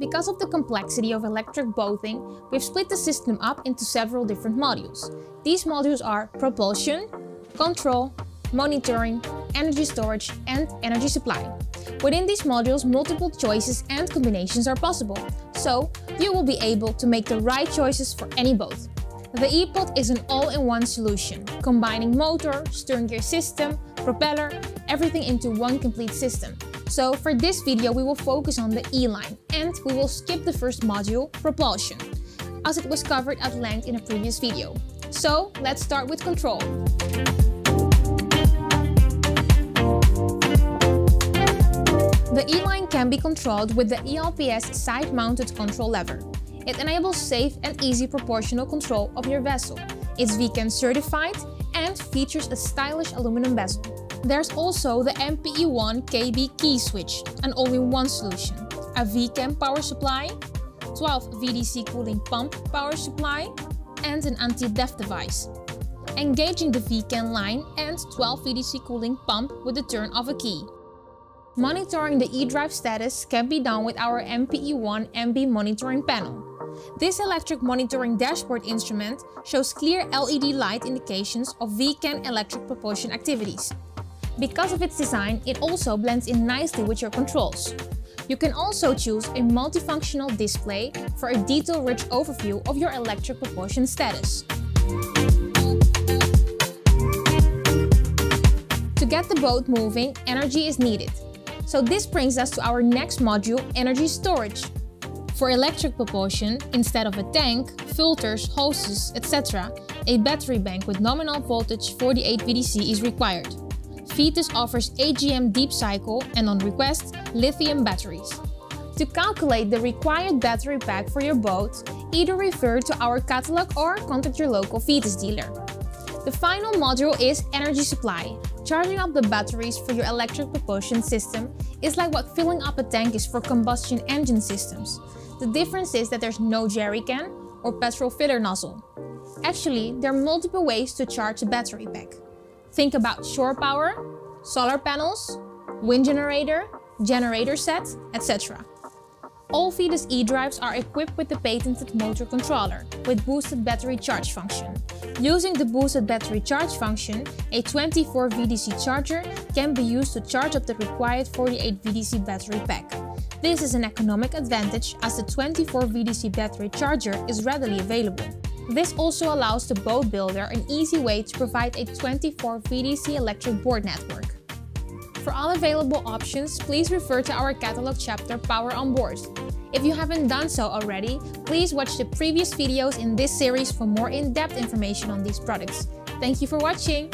Because of the complexity of electric boating, we've split the system up into several different modules. These modules are propulsion, control, monitoring, energy storage, and energy supply. Within these modules, multiple choices and combinations are possible, so you will be able to make the right choices for any boat. The ePod is an all-in-one solution, combining motor, steering gear system, propeller, everything into one complete system. So for this video, we will focus on the E-line, and we will skip the first module, propulsion, as it was covered at length in a previous video. So let's start with control. The E-line can be controlled with the ELPS side-mounted control lever. It enables safe and easy proportional control of your vessel. It's VCAN certified and features a stylish aluminum bezel. There's also the MPE1 KB key switch, an all-in-one solution, a VCAN power supply, 12 VDC cooling pump power supply, and an anti-theft device. Engaging the VCAN line and 12 VDC cooling pump with the turn of a key. Monitoring the eDrive status can be done with our MPE1 MB monitoring panel. This electric monitoring dashboard instrument shows clear LED light indications of VCAN electric propulsion activities. Because of its design, it also blends in nicely with your controls. You can also choose a multifunctional display for a detail-rich overview of your electric propulsion status. To get the boat moving, energy is needed. So this brings us to our next module, energy storage. For electric propulsion, instead of a tank, filters, hoses, etc., a battery bank with nominal voltage 48 VDC is required. Vetus offers AGM deep cycle and on request, lithium batteries. To calculate the required battery pack for your boat, either refer to our catalog or contact your local Vetus dealer. The final module is energy supply. Charging up the batteries for your electric propulsion system is like what filling up a tank is for combustion engine systems. The difference is that there's no jerry can or petrol filler nozzle. Actually, there are multiple ways to charge a battery pack. Think about shore power, solar panels, wind generator, generator sets, etc. All Vetus e-drives are equipped with the patented motor controller with boosted battery charge function. Using the boosted battery charge function, a 24 VDC charger can be used to charge up the required 48 VDC battery pack. This is an economic advantage as the 24 VDC battery charger is readily available. This also allows the boat builder an easy way to provide a 24 VDC electric board network. For all available options, please refer to our catalog chapter Power on Board. If you haven't done so already, please watch the previous videos in this series for more in-depth information on these products. Thank you for watching!